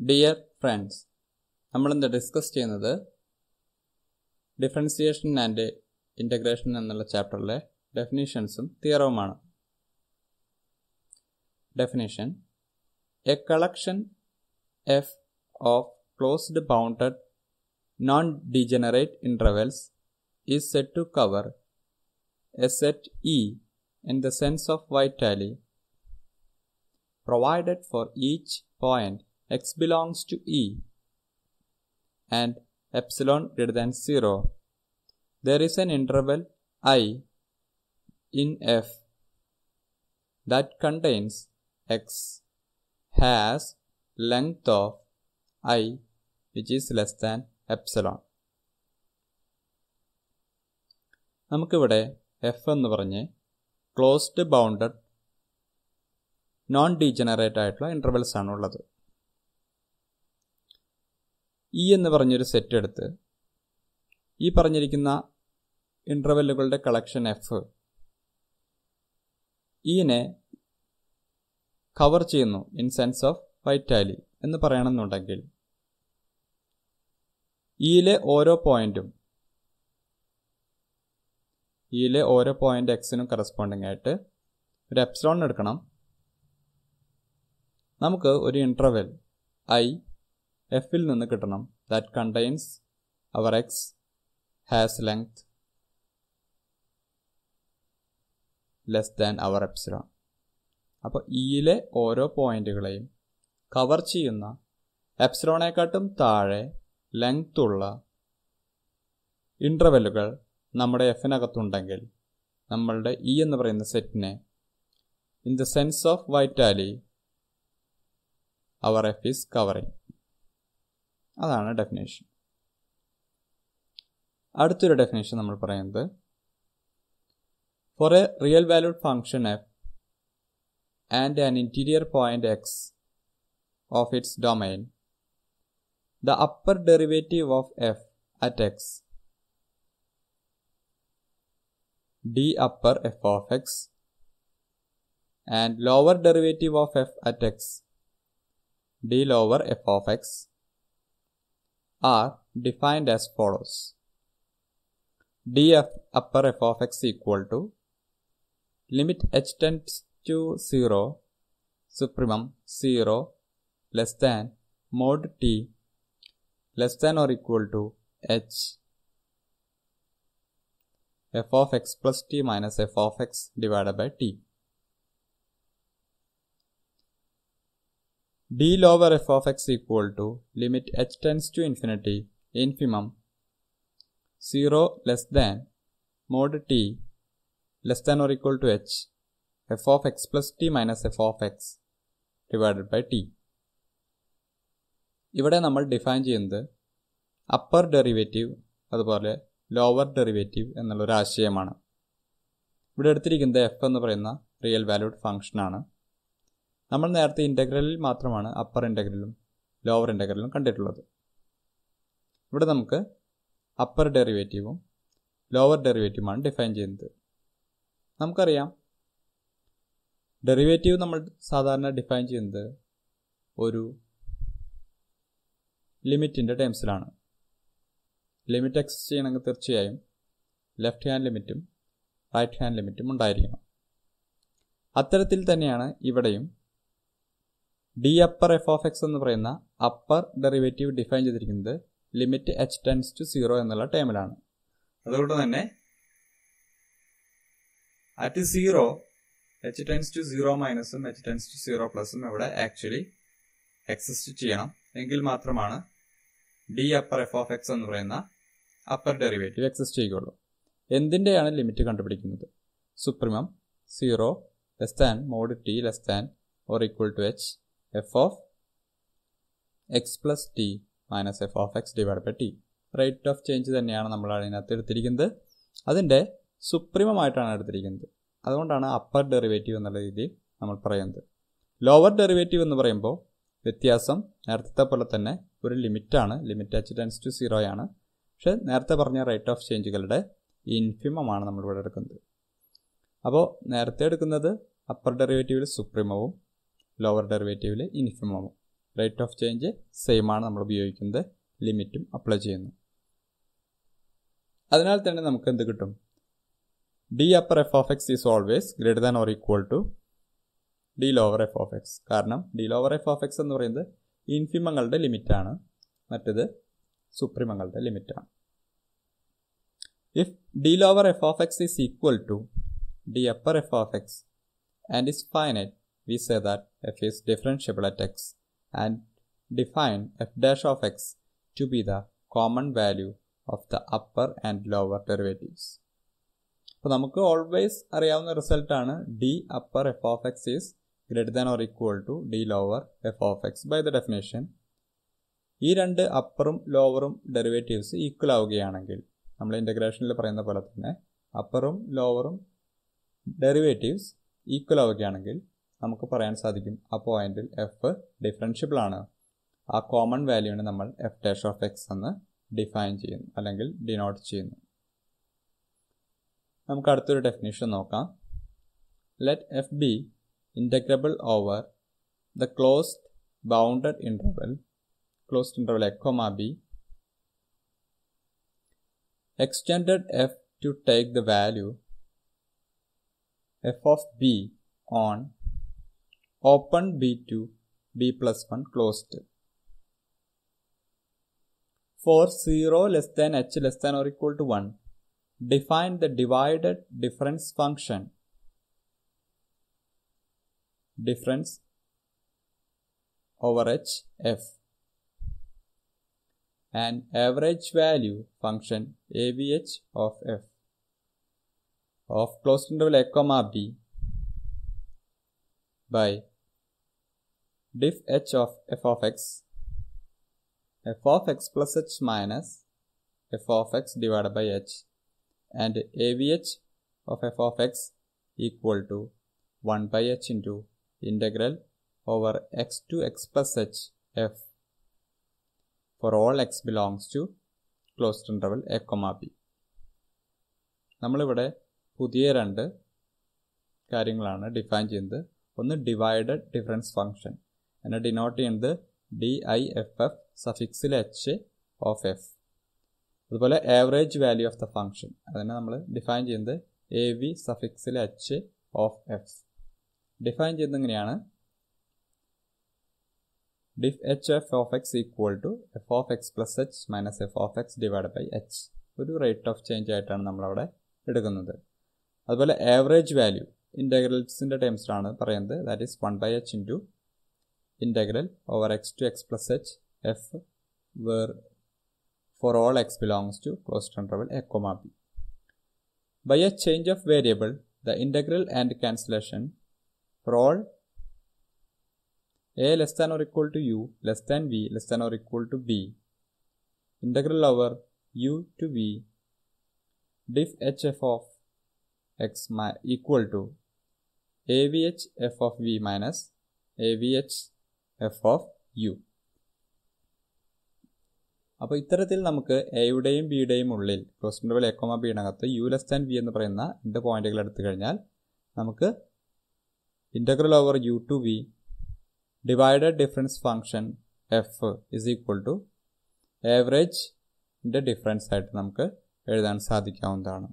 Dear friends നമ്മളിന്ന് discuss ചെയ്യുന്നത് differentiation and integration എന്നുള്ള ചാപ്റ്ററിലെ ഡെഫിനീഷൻസും തിയറവുമാണ് definition a collection F of closed bounded non degenerate intervals is set to cover a set E in the sense of Vitali provided for each point x belongs to E and epsilon greater than 0, there is an interval I in F that contains x has length of I which is less than epsilon. നമുക്കിവിടെ F എന്ന് പറഞ്ഞ് closed bounded non degenerate ആയിട്ടുള്ള intervals ആണ് ഉള്ളത് E എന്ന് പറഞ്ഞൊരു set എടുത്ത് ഈ പറഞ്ഞിരിക്കുന്ന ഇന്റർവെല്ലുകളുടെ കളക്ഷൻ എഫ് ഇനെ കവർ ചെയ്യുന്നു ഇൻ സെൻസ് ഓഫ് വൈറ്റാലി എന്ന് പറയണമെന്നുണ്ടെങ്കിൽ ഇയിലെ ഓരോ പോയിന്റും ഇയിലെ ഓരോ പോയിന്റ് എക്സിനും കറസ്പോണ്ടിങ് ആയിട്ട് ഒരു എപ്സിലോൺ എടുക്കണം. നമുക്ക് ഒരു ഇന്റർവെൽ ഐ എഫിൽ നിന്ന് കിട്ടണം. That contains our X has length less than our epsilon അപ്പോൾ ഇയിലെ ഓരോ പോയിന്റുകളെയും കവർ ചെയ്യുന്ന എപ്സിലോണേക്കാട്ടും താഴെ ലെങ്ത് ഉള്ള ഇന്റർവെല്ലുകൾ നമ്മുടെ എഫിനകത്തുണ്ടെങ്കിൽ നമ്മളുടെ ഇ എന്ന് പറയുന്ന സെറ്റിനെ in the sense of Vitali our F is covering അതാണ് ഡെഫിനേഷൻ അടുത്തൊരു ഡെഫിനേഷൻ നമ്മൾ പറയുന്നത് for a real valued function f and an interior point x of its domain the upper derivative of f at x d upper f of x and lower derivative of f at x d lower f of x are defined as follows. Df upper f of x equal to limit h tends to 0 supremum 0 less than mod t less than or equal to h. F of x plus t minus f of x divided by t d lower f of x equal to limit h tends to infinity infimum 0 less than mod t less than or equal to h f of x plus t minus f of x divided by t ഇവിടെ നമ്മൾ define ചെയ്യുന്നത് upper derivative അതുപോലെ lower derivative എന്നുള്ളൊരു ആശയമാണ് ഇവിടെ എടുത്തിരിക്കുന്നത് F എന്ന് പറയുന്ന റിയൽ വാല്യൂഡ് ഫംഗ്ഷനാണ് നമ്മൾ നേരത്തെ ഇന്റഗ്രലിൽ മാത്രമാണ് അപ്പർ ഇന്റഗ്രലും ലോവർ ഇന്റഗ്രലും കണ്ടിട്ടുള്ളത്. ഇവിടെ നമുക്ക് അപ്പർ ഡെറിവേറ്റീവും ലോവർ ഡെറിവേറ്റീവുമാണ് ഡിഫൈൻ ചെയ്യുന്നത്. നമുക്കറിയാം ഡെറിവേറ്റീവ് നമ്മൾ സാധാരണ ഡിഫൈൻ ചെയ്യുന്നത് ഒരു ലിമിറ്റിന്റെ ടേംസിലാണ്. ലിമിറ്റ് എക്സസ് ചെയ്യണമെങ്കിൽ തീർച്ചയായും ലെഫ്റ്റ് ഹാൻഡ് ലിമിറ്റും റൈറ്റ് ഹാൻഡ് ലിമിറ്റും ഉണ്ടായിരിക്കണം. അത്തരത്തിൽ തന്നെയാണ് ഇവിടെയും D upper F of X എന്ന് പറയുന്ന അപ്പർ ഡെറിവേറ്റീവ് ഡിഫൈൻ ചെയ്തിരിക്കുന്നത് limit H tends to zero എന്നുള്ള ടേമിലാണ് അതുകൊണ്ട് തന്നെ at zero H tends to zero മൈനസും H tends to zero പ്ലസും ഇവിടെ ആക്ച്വലി എക്സിസ്റ്റ് ചെയ്യണം. എങ്കിൽ മാത്രമാണ് D upper F of X എന്ന് പറയുന്ന അപ്പർ ഡെറിവേറ്റീവ് എക്സിസ്റ്റ് ചെയ്യുകയുള്ളൂ. എന്തിന്റെയാണ് ലിമിറ്റ് കണ്ടുപിടിക്കുന്നത്? Supremum zero less than mod T less than or equal to H F of X plus T minus F of X divide by T rate of change തന്നെയാണ് നമ്മൾ അതിനകത്ത് എടുത്തിരിക്കുന്നത്. അതിന്റെ സുപ്രീമമായിട്ടാണ് എടുത്തിരിക്കുന്നത്. അതുകൊണ്ടാണ് അപ്പർ ഡെറിവേറ്റീവ് എന്നുള്ള രീതിയിൽ നമ്മൾ പറയുന്നത്. ലോവർ ഡെറിവേറ്റീവ് എന്ന് പറയുമ്പോൾ വ്യത്യാസം നേരത്തെ പോലെ തന്നെ ഒരു ലിമിറ്റാണ് ലിമിറ്റ് എച്ച് ടെൻസ് ടു ആണ്. പക്ഷേ നേരത്തെ പറഞ്ഞ റേറ്റ് ഓഫ് ചേഞ്ചുകളുടെ ഇൻഫിമമാണ് നമ്മളിവിടെ എടുക്കുന്നത്. അപ്പോൾ നേരത്തെ എടുക്കുന്നത് അപ്പർ ഡെറിവേറ്റീവിൽ സുപ്രീമവും ലോവർ ഡെറിവേറ്റീവിൽ ഇൻഫിമവും റേറ്റ് ഓഫ് ചേഞ്ച് സെയിം ആണ് നമ്മൾ ഉപയോഗിക്കുന്നത്. ലിമിറ്റും അപ്ലൈ ചെയ്യുന്നു. അതിനാൽ തന്നെ നമുക്ക് എന്ത് കിട്ടും? D upper F of X is always greater than or equal to D lower F of X കാരണം D lower F of X എന്ന് പറയുന്നത് ഇൻഫിമങ്ങളുടെ ലിമിറ്റാണ് മറ്റത് സുപ്രീമങ്ങളുടെ ലിമിറ്റാണ് if D lower F of X is equal to D upper F of X and is finite, we say that f is differentiable at x and define f dash of x to be the common value of the upper and lower derivatives. അപ്പോൾ നമുക്ക് always അറിയാവുന്ന റിസൾട്ടാണ് D upper F of X is greater than or equal to D lower F of X by the definition ഈ രണ്ട് അപ്പറും ലോവറും derivatives equal ആവുകയാണെങ്കിൽ നമ്മൾ ഇന്റഗ്രേഷനിൽ പറയുന്ന പോലെ തന്നെ അപ്പറും ലോവറും ഡെറിവേറ്റീവ്സ് ഈക്വൽ ആവുകയാണെങ്കിൽ നമുക്ക് പറയാൻ സാധിക്കും. ആ പോയിന്റിൽ എഫ് ഡിഫറൻഷ്യബിൾ ആണ്. ആ കോമൺ വാല്യൂവിനെ നമ്മൾ എഫ് ഡാഷ് ഓഫ് എക്സ് എന്ന് ഡിഫൈൻ ചെയ്യുന്നു അല്ലെങ്കിൽ ഡിനോട്ട് ചെയ്യുന്നു. നമുക്ക് അടുത്തൊരു ഡെഫിനേഷൻ നോക്കാം. Let f be integrable over the closed bounded interval closed interval a comma b extended f to take the value f of b on open B2, b plus 1 closed. For 0 less than h less than or equal to 1, define the divided difference function. Difference over h f and average value function avh of f of closed interval a comma b by diff h of f of x f of x plus h minus f of x divided by h and avh of f of x equal to 1 by h into integral over x to x plus h f for all x belongs to closed interval a comma b നമ്മളിവിടെ പുതിയ രണ്ട് കാര്യങ്ങളാണ് define ചെയ്യുന്നത് ഒന്ന് divided difference function എന്നെ denote ചെയ്യുന്നത് D I F F സഫിക്സിൽ h of f അതുപോലെ average value of the function അതിനെ നമ്മൾ ഡിഫൈൻ ചെയ്യുന്നത് എ വി സഫിക്സിൽ എച്ച് ഓഫ് എഫ് ഡിഫൈൻ ചെയ്യുന്നത് എങ്ങനെയാണ്? Diff h f of x equal to f of x plus h minus f of x divide by h ഒരു rate of change ആയിട്ടാണ് നമ്മളവിടെ എടുക്കുന്നത്. അതുപോലെ ആവറേജ് വാല്യൂ ഇന്റഗ്രൽസിന്റെ ടേംസിലാണ് പറയുന്നത്. That is one by h into integral over x to x plus h f where for all x belongs to closed interval a comma b. By a change of variable, the integral and cancellation for all a less than or equal to u less than v less than or equal to b integral over u to v diff hf of x my equal to a v h f of v minus avh f of u അപ്പോൾ ഇത്തരത്തിൽ നമുക്ക് എയുടെയും ബിയുടെയും ഉള്ളിൽ closed interval a comma ബിയിനകത്ത് u less than v എന്ന് പറയുന്ന രണ്ട് പോയിന്റുകൾ എടുത്തു കഴിഞ്ഞാൽ നമുക്ക് integral over u to v divided difference function f is equal to ആവറേജിന്റെ difference ആയിട്ട് നമുക്ക് എഴുതാൻ സാധിക്കാവുന്നതാണ്.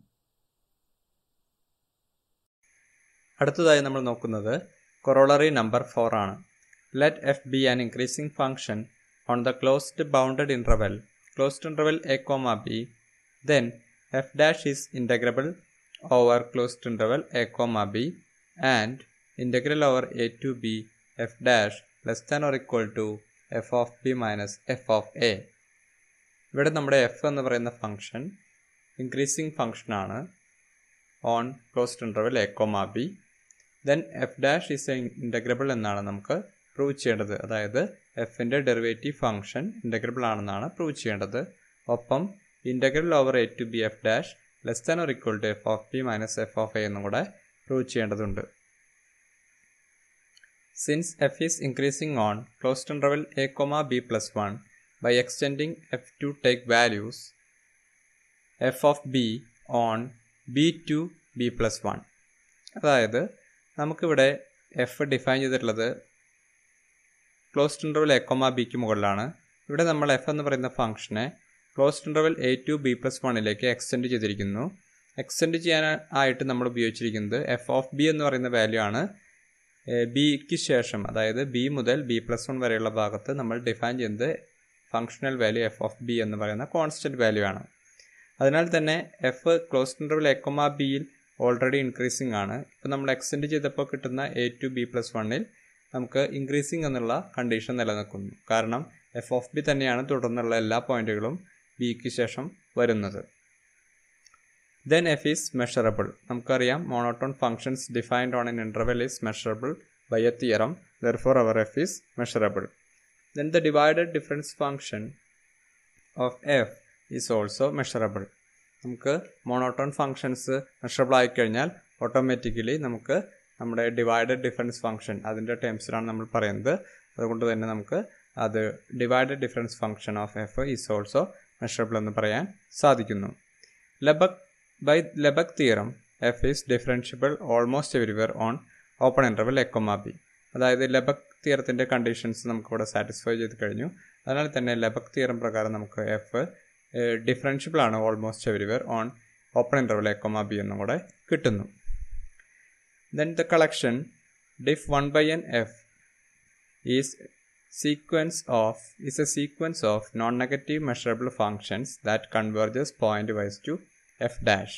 അടുത്തതായി നമ്മൾ നോക്കുന്നത് കൊറോളറി നമ്പർ ഫോർ ആണ്. let f be an increasing function on the closed bounded interval closed interval a comma b then f dash is integrable over closed interval a comma b and integral over a to b f dash less than or equal to f of b minus f of a ഇവിടെ നമ്മുടെ F എന്ന് പറയുന്ന function increasing ഫംഗ്ഷനാണ് on closed interval a comma b then f dash is integrable എന്നാണ് നമുക്ക് prove ചെയ്യേണ്ടത്. അതായത് എഫിന്റെ ഡെറിവേറ്റീവ് ഫംഗ്ഷൻ ഇന്റഗ്രബിൾ ആണെന്നാണ് പ്രൂവ് ചെയ്യേണ്ടത്. ഒപ്പം integral over a to b f dash less than or equal to f of b minus f of a എന്നും കൂടെ പ്രൂവ് ചെയ്യേണ്ടതുണ്ട്. Since f is increasing on closed interval a comma b plus one by extending f to take values f of b on b to b plus one അതായത് നമുക്കിവിടെ F define ചെയ്തിട്ടുള്ളത് closed interval a comma ബിക്ക് മുകളിലാണ്. ഇവിടെ നമ്മൾ F എന്ന് പറയുന്ന ഫംഗ്ഷനെ closed interval a to b plus വണ്ണിലേക്ക് എക്സ്റ്റെൻഡ് ചെയ്തിരിക്കുന്നു. എക്സ്റ്റെൻഡ് ചെയ്യാൻ ആയിട്ട് നമ്മൾ ഉപയോഗിച്ചിരിക്കുന്നത് എഫ് ഓഫ് ബി എന്ന് പറയുന്ന വാല്യൂ ആണ്. ബിക്ക് ശേഷം അതായത് ബി മുതൽ ബി പ്ലസ് വൺ വരെയുള്ള ഭാഗത്ത് നമ്മൾ ഡിഫൈൻ ചെയ്യുന്നത് functional value f of b എന്ന് പറയുന്ന കോൺസ്റ്റന്റ് വാല്യൂ ആണ്. അതിനാൽ തന്നെ എഫ് ക്ലോസ്ഡ് ഇന്റർവൽ എക്കൊമ ബിയിൽ ഓൾറെഡി ഇൻക്രീസിങ് ആണ്. ഇപ്പോൾ നമ്മൾ എക്സ്റ്റെൻഡ് ചെയ്തപ്പോൾ കിട്ടുന്ന എ ടു ബി പ്ലസ് വണ്ണിൽ നമുക്ക് ഇൻക്രീസിങ് എന്നുള്ള കണ്ടീഷൻ നിലനിൽക്കുന്നു. കാരണം എഫ് ഓഫ് ബി തന്നെയാണ് തുടർന്നുള്ള എല്ലാ പോയിന്റുകളും ബിക്ക് ശേഷം വരുന്നത്. ദെൻ എഫ് ഈസ് മെഷറബിൾ നമുക്കറിയാം monotone functions defined on an interval is measurable by a theorem therefore our f is measurable then the divided difference function of f is also measurable നമുക്ക് monotone functions measurable ആയിക്കഴിഞ്ഞാൽ automatically നമുക്ക് നമ്മുടെ divided difference function അതിന്റെ ടേംസിലാണ് നമ്മൾ പറയുന്നത്. അതുകൊണ്ട് തന്നെ നമുക്ക് അത് divided difference function of f is also measurable എന്ന് പറയാൻ സാധിക്കുന്നു. Lebesgue by Lebesgue theorem f is differentiable almost everywhere on open interval a comma b അതായത് ലബക് തിയറത്തിന്റെ കണ്ടീഷൻസ് നമുക്കിവിടെ സാറ്റിസ്ഫൈ ചെയ്ത് കഴിഞ്ഞു. അതിനാൽ തന്നെ ലബക് തിയറം പ്രകാരം നമുക്ക് എഫ് ഡിഫറൻഷ്യബിൾ ആണ് almost everywhere on open interval a comma b എന്നും കൂടെ കിട്ടുന്നു. Then the collection diff one by n f is sequence of is a sequence of non-negative measurable functions that converges point wise to f dash.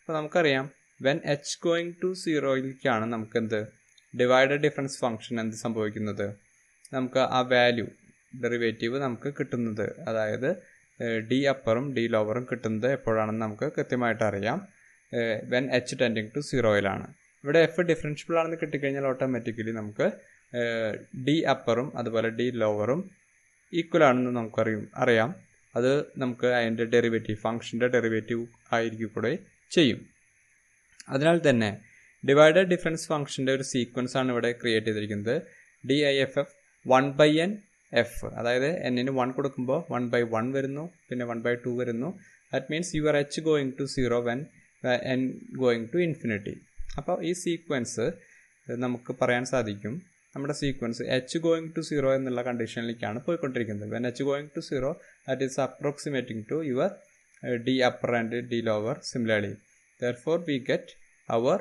അപ്പോൾ നമുക്കറിയാം when H going to സീറോയിലേക്കാണ് നമുക്ക് എന്ത് divided difference function എന്ത് സംഭവിക്കുന്നത്? നമുക്ക് ആ value derivative നമുക്ക് കിട്ടുന്നത്. അതായത് ഡി അപ്പറും ഡി ലോവറും കിട്ടുന്നത് എപ്പോഴാണെന്ന് നമുക്ക് കൃത്യമായിട്ട് അറിയാം. വെൻ എച്ച് ടെൻഡിങ് ടു സീറോയിലാണ് ഇവിടെ എഫ് ഡിഫറൻഷ്യബിൾ ആണെന്ന് കിട്ടിക്കഴിഞ്ഞാൽ ഓട്ടോമാറ്റിക്കലി നമുക്ക് ഡി അപ്പറും അതുപോലെ ഡി ലോവറും ഈക്വൽ ആണെന്ന് നമുക്കറിയും അറിയാം. അത് നമുക്ക് അതിന്റെ ഡെറിവേറ്റീവ് ഫംഗ്ഷന്റെ ഡെറിവേറ്റീവ് ആയിരിക്കും കൂടെ ചെയ്യും. അതിനാൽ തന്നെ ഡിവൈഡഡ് ഡിഫറൻസ് ഫംഗ്ഷന്റെ ഒരു സീക്വൻസ് ആണ് ഇവിടെ ക്രിയേറ്റ് ചെയ്തിരിക്കുന്നത്. D I F F one by n f അതായത് എന്നിന് വൺ കൊടുക്കുമ്പോൾ വൺ ബൈ വൺ വരുന്നു പിന്നെ വൺ ബൈ ടു വരുന്നു. That means you are h going to zero when n going to infinity അപ്പോൾ ഈ സീക്വൻസ് നമുക്ക് പറയാൻ സാധിക്കും. നമ്മുടെ sequence h going to zero എന്നുള്ള കണ്ടീഷനിലേക്കാണ് പോയിക്കൊണ്ടിരിക്കുന്നത്. When h going to zero that is approximating to your D upper and D lower similarly therefore we get our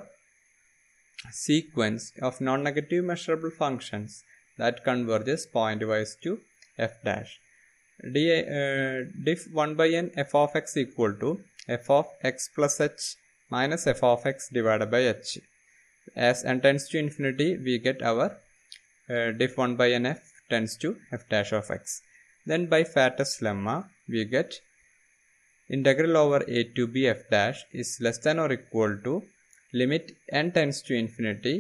sequence of non-negative measurable functions that converges pointwise to f dash. D, uh, diff 1 by n f of x equal to f of x plus h minus f of x divided by h. As n tends to infinity, we get our uh, diff 1 by n f tends to f dash of x. Then by fattest lemma, we get integral over a to b f dash is less than or equal to limit n tends to infinity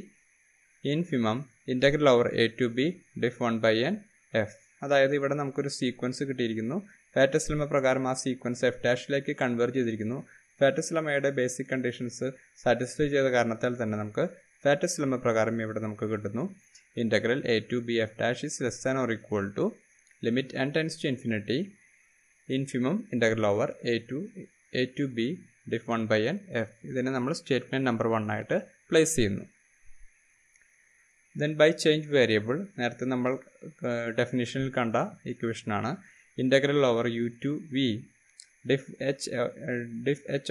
infimum integral over a to b diff 1 by n f അതായത് ഇവിടെ നമുക്കൊരു sequence കിട്ടിയിരിക്കുന്നു ഫാറ്റസ് lemma പ്രകാരം ആ sequence F ഡാഷിലേക്ക് convert ചെയ്തിരിക്കുന്നു Fatou's ലെമയുടെ basic conditions satisfy ചെയ്ത കാരണത്താൽ തന്നെ നമുക്ക് ഫാറ്റസ് ലെമ പ്രകാരം ഇവിടെ നമുക്ക് കിട്ടുന്നു. Integral a to b f dash is less than or equal to limit n tends to infinity infimum integral over a to a to b diff one by n f ഇതിനെ നമ്മൾ statement number one ആയിട്ട് place ചെയ്യുന്നു. Then by change variable നേരത്തെ നമ്മൾ ഡെഫിനേഷനിൽ കണ്ട ഇക്വേഷനാണ് integral over u to v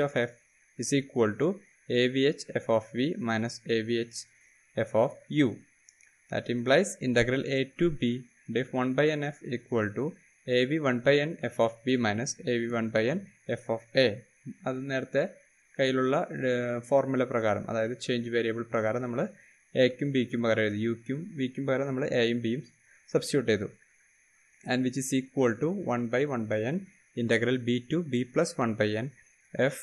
of f is equal to a v h f of v minus a v h f of u that implies integral a to b diff one by n f equal to a v one by n f of b minus a v one by n f of a അത് നേരത്തെ കയ്യിലുള്ള formula പ്രകാരം അതായത് change variable പ്രകാരം നമ്മൾ എക്കും ബിക്കും പകരം എഴുതി യുക്കും വിക്കും പകരം നമ്മൾ എയും ബിയും സബ്സ്റ്റിറ്റ്യൂട്ട് ചെയ്തു. And which is equal to one by one by n integral b to b plus one by n f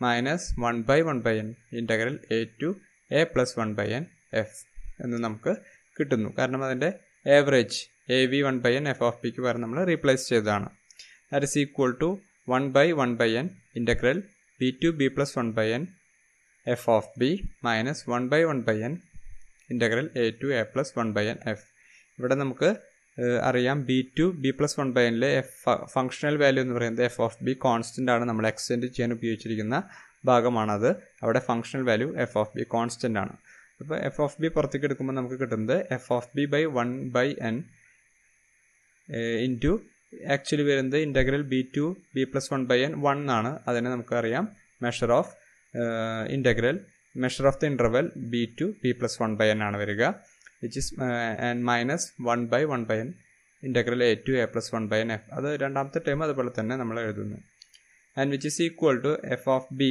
minus one by one by n integral a to a plus one by n f എന്ന് നമുക്ക് കിട്ടുന്നു കാരണം അതിന്റെ average a v one by n f of pick പകരം നമ്മൾ replace ചെയ്തതാണ് that is equal to one by one by n integral b to b plus one by n f of b minus one by one by n integral a to a plus one by n f ഇവിടെ നമുക്ക് അറിയാം. B to b plus one by എനിലെ f functional value എന്ന് പറയുന്നത് F of b constant ആണ് നമ്മൾ extend ചെയ്യാൻ ഉപയോഗിച്ചിരിക്കുന്ന ഭാഗമാണത്. അവിടെ functional value f of b constant ആണ്. അപ്പോൾ എഫ് ഓഫ് ബി പുറത്തേക്ക് എടുക്കുമ്പോൾ നമുക്ക് കിട്ടുന്നത് f of b by one by n into actually വരുന്നത് integral b to b plus one by n one ആണ് അതിനെ നമുക്കറിയാം measure of integral measure of the interval b to b plus one by n ആണ് വരിക. Which is and minus one by one by n integral a to a plus one by n f അത് രണ്ടാമത്തെ term അതുപോലെ തന്നെ നമ്മൾ എഴുതുന്നു. And which is equal to f of b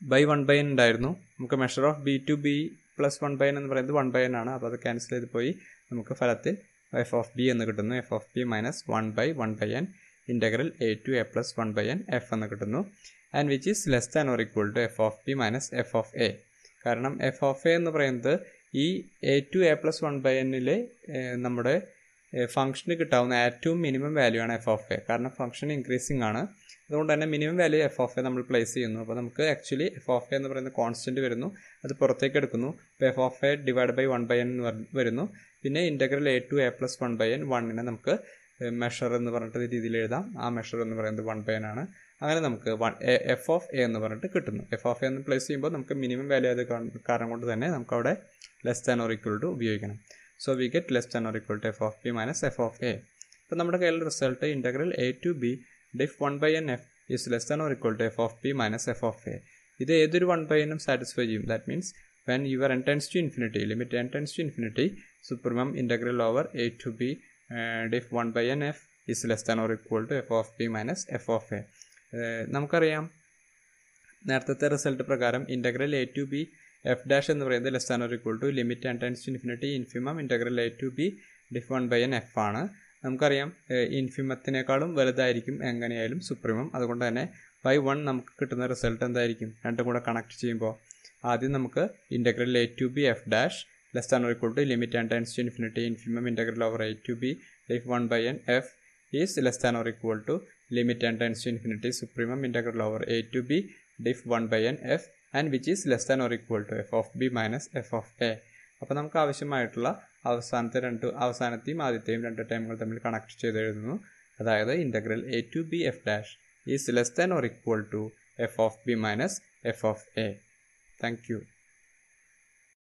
by one by n ഉണ്ടായിരുന്നു. നമുക്ക് measure of b to b plus one by n എന്ന് പറയുന്നത് വൺ ബൈ എൻ ആണ്. അപ്പോൾ അത് ക്യാൻസൽ ചെയ്ത് പോയി നമുക്ക് ഫലത്തിൽ എഫ് ഓഫ് ബി എന്ന് കിട്ടുന്നു. F of b minus one by one by n integral a to a plus one by n f എന്ന് കിട്ടുന്നു. And which is less than or equal to f of b minus f of a കാരണം F of A എന്ന് പറയുന്നത് ഈ a to a plus one by എന്നിലെ നമ്മുടെ ഫംഗ്ഷന് കിട്ടാവുന്ന ഏറ്റവും മിനിമം വാല്യൂ ആണ് എഫ് ഓഫ് എ കാരണം ഫംഗ്ഷൻ ഇൻക്രീസിങ് ആണ്. അതുകൊണ്ട് തന്നെ minimum value f of a നമ്മൾ പ്ലേസ് ചെയ്യുന്നു. അപ്പോൾ നമുക്ക് ആക്ച്വലി എഫ് ഓഫ് എ എന്ന് പറയുന്ന കോൺസ്റ്റന്റ് വരുന്നു. അത് പുറത്തേക്ക് എടുക്കുന്നു. അപ്പോൾ f of a divide by one by n എന്ന് വരുന്നു. പിന്നെ integral a to a plus one by n വണ്ണിനെ നമുക്ക് മെഷർ എന്ന് പറഞ്ഞിട്ട് രീതിയിൽ എഴുതാം. ആ മെഷർ എന്ന് പറയുന്നത് വൺ ബൈ എൻ ആണ്. അങ്ങനെ നമുക്ക് വൺ എഫ് ഓഫ് എ എന്ന് പറഞ്ഞിട്ട് കിട്ടുന്നു. എഫ് ഓഫ് എ എന്ന് പ്ലേസ് ചെയ്യുമ്പോൾ നമുക്ക് മിനിമം വാല്യൂ ആയത് കാരണം കൊണ്ട് തന്നെ നമുക്ക് അവിടെ less than or equal to ഉപയോഗിക്കണം. So we get less than or equal to f of b minus f of a അപ്പോൾ നമ്മുടെ കയ്യിൽ result integral a to b diff one by n f is less than or equal to f of b minus f of a ഇത് ഏതൊരു one by എനും satisfy ചെയ്യും? That means when your n tends to infinity limit n tends to infinity supremum integral over a to b diff one by n f is less than or equal to f of b minus f of a നമുക്കറിയാം നേരത്തെ result പ്രകാരം integral a to b f dash എന്ന് പറയുന്നത് less than or equal to limit n tends infinity infimum integral a to b diff one by n f ആണ്. നമുക്കറിയാം ഇൻഫിമത്തിനേക്കാളും വലുതായിരിക്കും എങ്ങനെയായാലും supremum അതുകൊണ്ട് തന്നെ ബൈ വൺ നമുക്ക് കിട്ടുന്ന റിസൾട്ട് എന്തായിരിക്കും? രണ്ടും കൂടെ കണക്ട് ചെയ്യുമ്പോൾ ആദ്യം നമുക്ക് integral a to b f dash less than or equal to limit n tends to infinity infimum integral over a to b diff one by n f is less than or equal to limit n tends to infinity supremum integral over a to b diff one by n f and which is less than or equal to f of b minus f of a അപ്പോൾ നമുക്ക് ആവശ്യമായിട്ടുള്ള അവസാനത്തെ രണ്ട് അവസാനത്തെയും ആദ്യത്തെയും രണ്ട് ടൈമുകൾ തമ്മിൽ connect ചെയ്ത് എഴുതുന്നു. അതായത് integral a to b f dash is less than or equal to f of b minus f of a thank you